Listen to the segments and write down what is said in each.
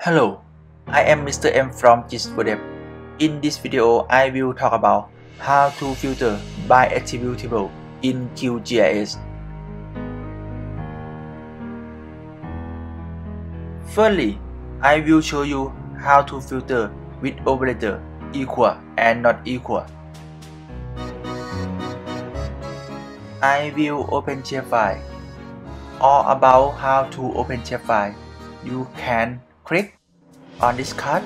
Hello, I am Mr. M from GIS4DEV. In this video, I will talk about how to filter by attributable in QGIS. Firstly, I will show you how to filter with operator equal and not equal. I will open shapefile. All about how to open shapefile, you can click on this card.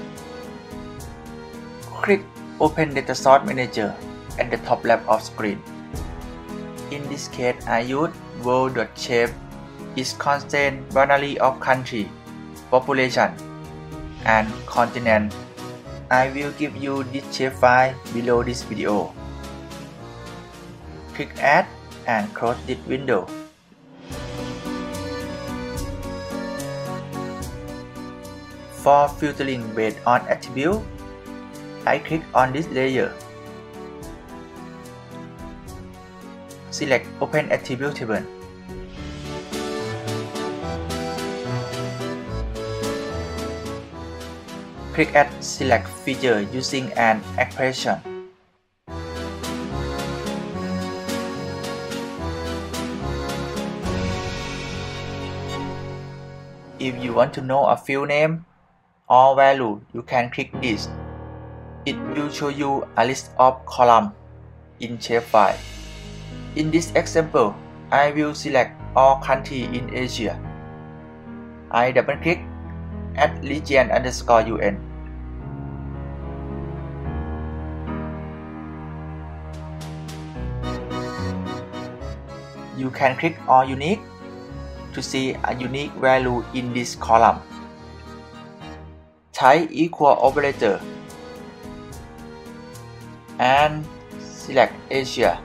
Click Open Data Source Manager at the top left of screen. In this case, I use world.shape is constant binary of country, population, and continent. I will give you this shape file below this video. Click Add and close this window. For filtering based on attribute, I click on this layer. Select Open Attribute Table. Click at Select Feature using an expression. If you want to know a field name or value, you can click this. It will show you a list of columns in shapefile. In this example, I will select all countries in Asia. I double click at region underscore UN. You can click on unique to see a unique value in this column. Type equal operator and select Asia.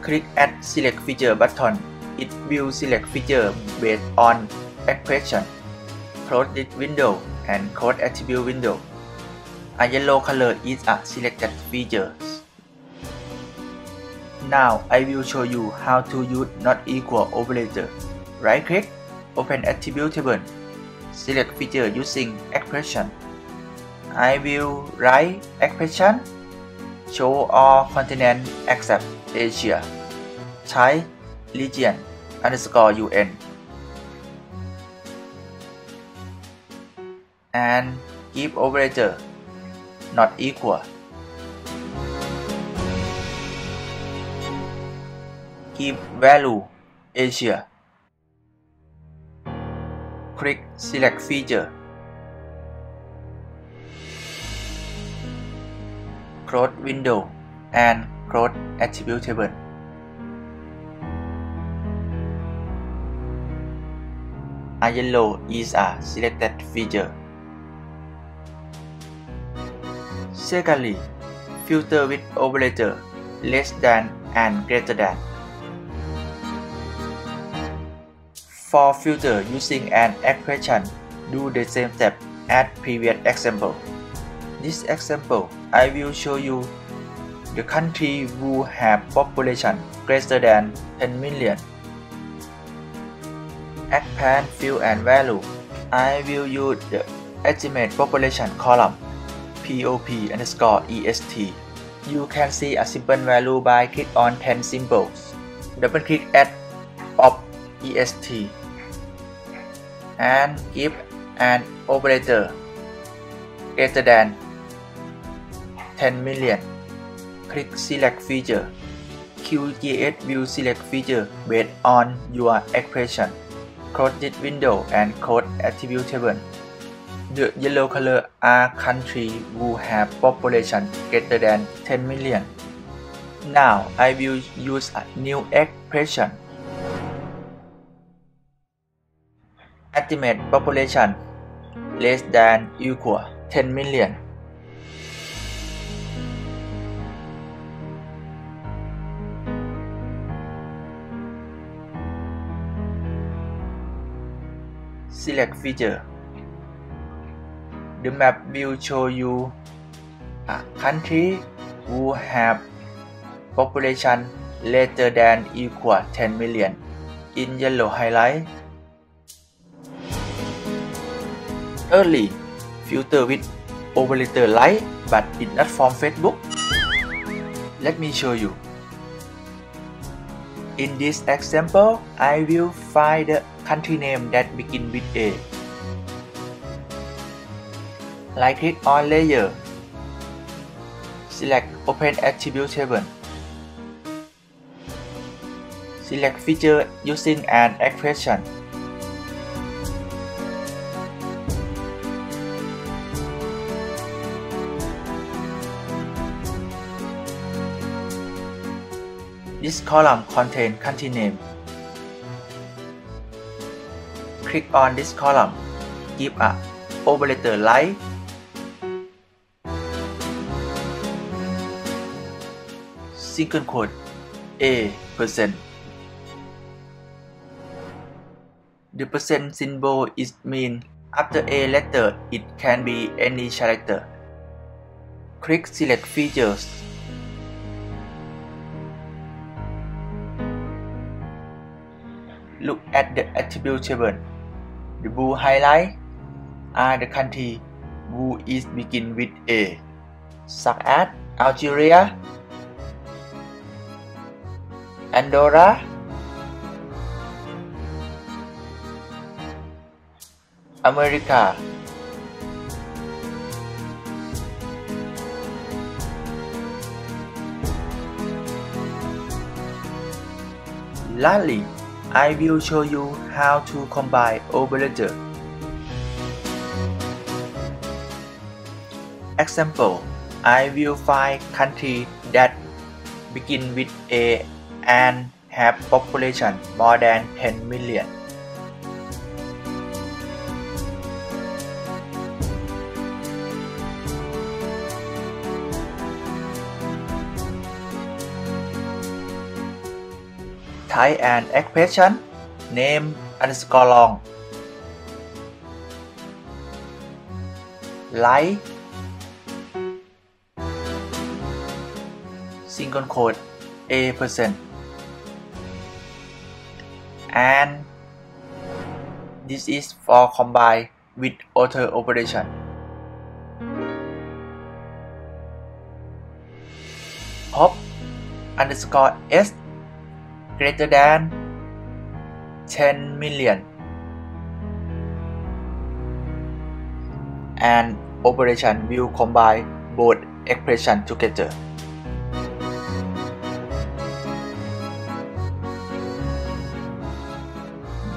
Click Add Select Feature button. It will select feature based on expression. Close this window and close attribute window. A yellow color is a selected feature. Now I will show you how to use not equal operator. Right click, open attribute table, select feature using expression. I will write expression show all continent except Asia. Type region underscore UN and give operator not equal. Give value Asia. Click Select Feature. Close window and close attribute table. A yellow is a selected feature. Secondly, filter with operator less than and greater than. For filter using an equation, do the same step as previous example. This example, I will show you the country who have population greater than 10 million. Expand field and value. I will use the estimate population column POP underscore EST. You can see a simple value by click on 10 symbols. Double click at of EST and give an operator greater than 10 million. Click select feature. QGIS will select feature based on your expression. Close this window and code attribute table. The yellow color are country who have population greater than 10 million. Now I will use a new expression. Estimate population less than equal 10 million. Select feature. The map will show you a country who have population greater than equal 10 million in yellow highlight. Thirdly, filter with operator like but it not from Facebook. Let me show you. In this example, I will find the country name that begin with A. Right click on layer. Select Open Attribute Table. Select feature using an expression. This column contains country name. Click on this column. Give a operator like single quote A percent. The percent symbol is mean after a letter it can be any character. Click select features. Look at the attribute table. The blue highlight are the country. Who is begin with A, such as Algeria, Andorra, America. Lastly, I will show you how to combine operator. Example, I will find country that begin with A and have population more than 10 million. Type an expression, name underscore long. Like single quote A percent and this is for combine with other operation. Pop underscore S greater than 10 million and operation will combine both expression together.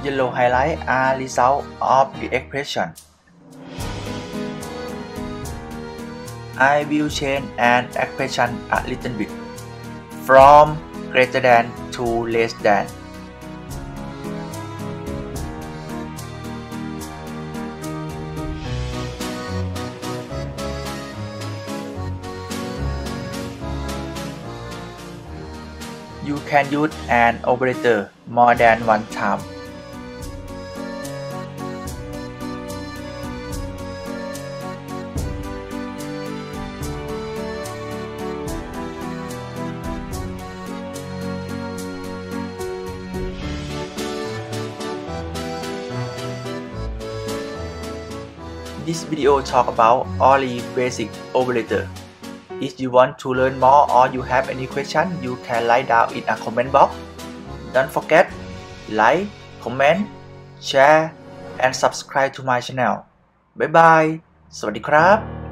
Yellow highlight are result of the expression. I will change an expression a little bit from greater than to less than. You can use an operator more than one time. This video talk about only basic operator. If you want to learn more or you have any question, you can write down in a comment box. Don't forget, like, comment, share, and subscribe to my channel. Bye bye. สวัสดีครับ